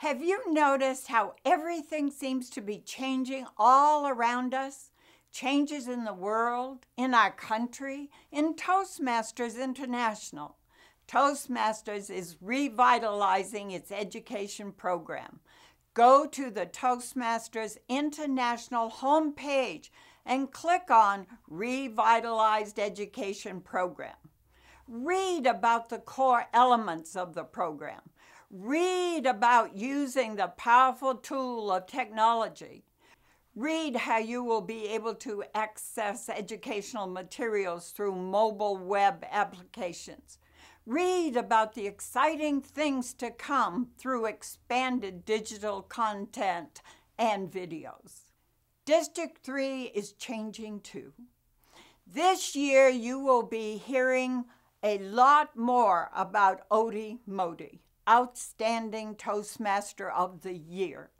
Have you noticed how everything seems to be changing all around us? Changes in the world, in our country, in Toastmasters International. Toastmasters is revitalizing its education program. Go to the Toastmasters International homepage and click on Revitalized Education Program. Read about the core elements of the program. Read about using the powerful tool of technology. Read how you will be able to access educational materials through mobile web applications. Read about the exciting things to come through expanded digital content and videos. District 3 is changing too. This year, you will be hearing a lot more about OTMOTY. Outstanding Toastmaster of the Year.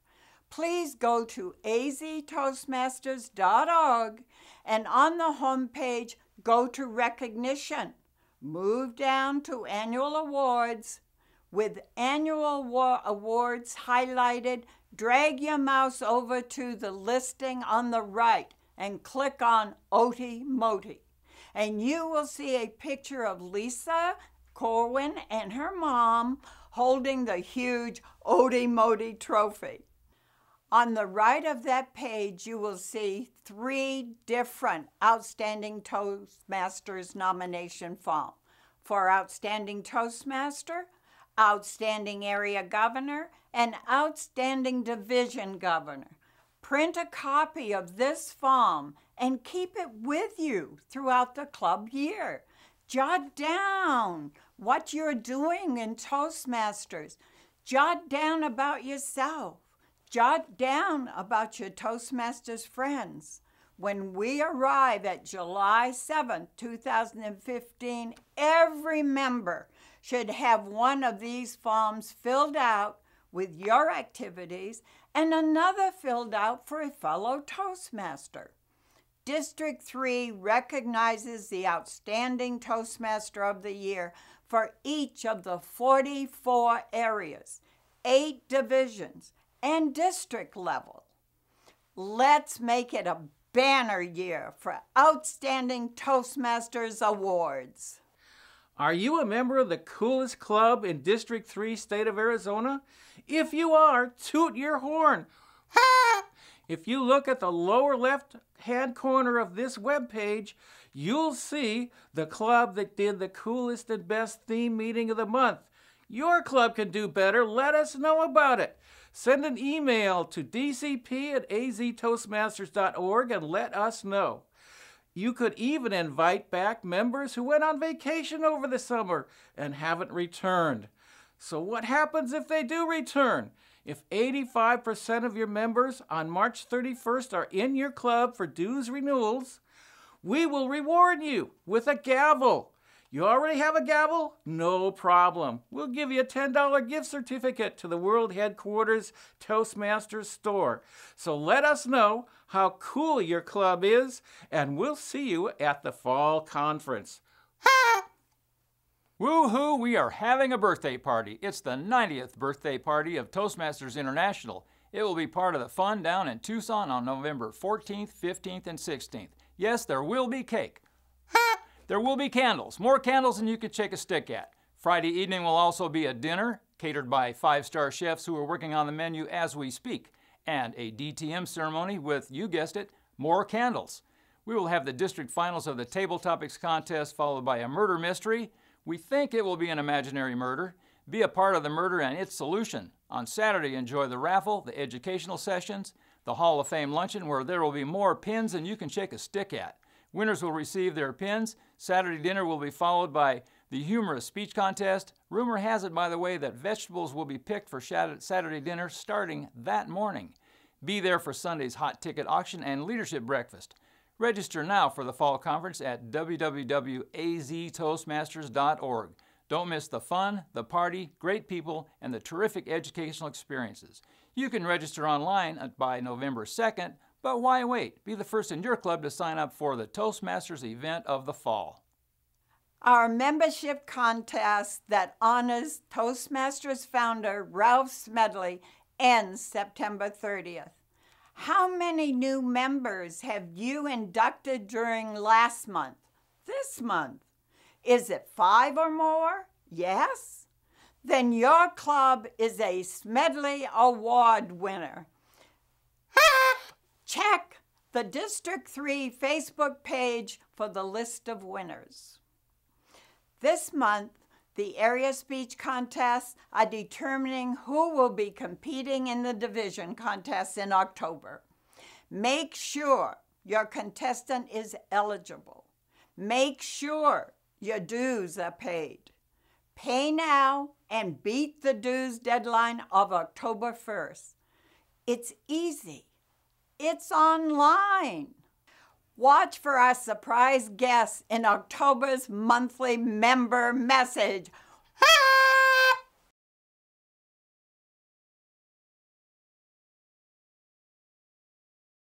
Please go to aztoastmasters.org and on the homepage, go to Recognition. Move down to Annual Awards. With Annual Awards highlighted, drag your mouse over to the listing on the right and click on OTMOTY. And you will see a picture of Lisa Corwin and her mom holding the huge OTMOTY trophy. On the right of that page, you will see three different Outstanding Toastmasters nomination forms for Outstanding Toastmaster, Outstanding Area Governor, and Outstanding Division Governor. Print a copy of this form and keep it with you throughout the club year. Jot down what you're doing in Toastmasters. Jot down about yourself. Jot down about your Toastmasters friends. When we arrive at July 7, 2015, every member should have one of these forms filled out with your activities and another filled out for a fellow Toastmaster. District 3 recognizes the Outstanding Toastmaster of the Year for each of the 44 areas, eight divisions, and district level. Let's make it a banner year for Outstanding Toastmasters Awards. Are you a member of the coolest club in District 3 state of Arizona? If you are, toot your horn. If you look at the lower left hand corner of this web page, you'll see the club that did the coolest and best theme meeting of the month. Your club can do better. Let us know about it. Send an email to dcp at aztoastmasters.org and let us know. You could even invite back members who went on vacation over the summer and haven't returned. So, what happens if they do return? If 85% of your members on March 31st are in your club for dues renewals, we will reward you with a gavel. You already have a gavel? No problem. We'll give you a $10 gift certificate to the World Headquarters Toastmasters store. So let us know how cool your club is, and we'll see you at the fall conference. Woohoo, we are having a birthday party. It's the 90th birthday party of Toastmasters International. It will be part of the fun down in Tucson on November 14th, 15th, and 16th. Yes, there will be cake. there will be candles, more candles than you could shake a stick at. Friday evening will also be a dinner catered by five-star chefs who are working on the menu as we speak, and a DTM ceremony with, you guessed it, more candles. We will have the district finals of the Table Topics contest followed by a murder mystery, we think it will be an imaginary murder. Be a part of the murder and its solution. On Saturday, enjoy the raffle, the educational sessions, the Hall of Fame luncheon, where there will be more pins than you can shake a stick at. Winners will receive their pins. Saturday dinner will be followed by the humorous speech contest. Rumor has it, by the way, that vegetables will be picked for Saturday dinner starting that morning. Be there for Sunday's hot ticket auction and leadership breakfast. Register now for the fall conference at www.aztoastmasters.org. Don't miss the fun, the party, great people, and the terrific educational experiences. You can register online by November 2nd, but why wait? Be the first in your club to sign up for the Toastmasters event of the fall. our membership contest that honors Toastmasters founder Ralph Smedley ends September 30th. How many new members have you inducted during last month? This month? Is it five or more? Yes? Then your club is a Smedley Award winner. Check the District 3 Facebook page for the list of winners. This month, the area speech contests are determining who will be competing in the division contests in October. Make sure your contestant is eligible. Make sure your dues are paid. Pay now and beat the dues deadline of October 1st. It's easy. It's online. Watch for our surprise guests in October's monthly member message